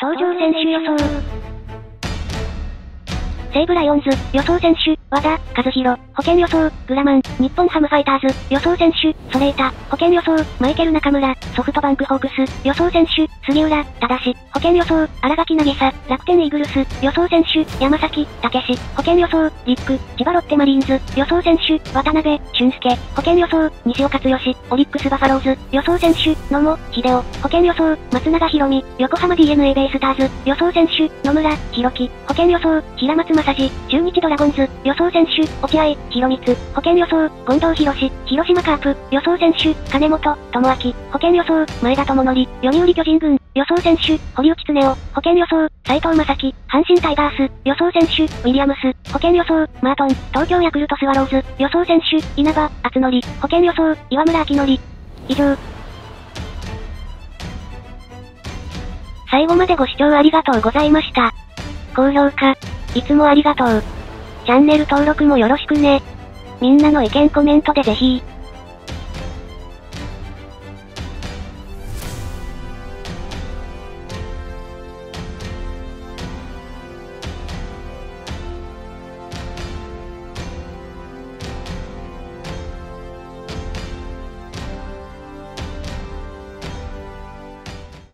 登場選手予想。西武ライオンズ、予想選手、和田、和弘、保険予想、グラマン、日本ハムファイターズ、予想選手、ソレータ、保険予想、マイケル中村、ソフトバンクホークス、予想選手、杉浦、正し、保険予想、荒垣渚、楽天イーグルス、予想選手、山崎、武史、保険予想、リック、千葉ロッテマリーンズ、予想選手、渡辺、俊介、保険予想、西岡剛、オリックスバファローズ、予想選手、野茂、秀夫、保険予想、松永博美、横浜 DNA ベイスターズ、予想選手、野村、弘樹、保険予想、平松治、中日ドラゴンズ、予想選手、沖合、広光、保険予想、近藤博士、広島カープ、予想選手、金本、智明、保険予想、前田智則、読売巨人軍、予想選手、堀内恒夫、保険予想、斉藤正樹、阪神タイガース、予想選手、ウィリアムス、保険予想、マートン、東京ヤクルトスワローズ、予想選手、稲葉、厚則、保険予想、岩村明則。以上。最後までご視聴ありがとうございました。高評価、いつもありがとう。チャンネル登録もよろしくね。みんなの意見コメントでぜひ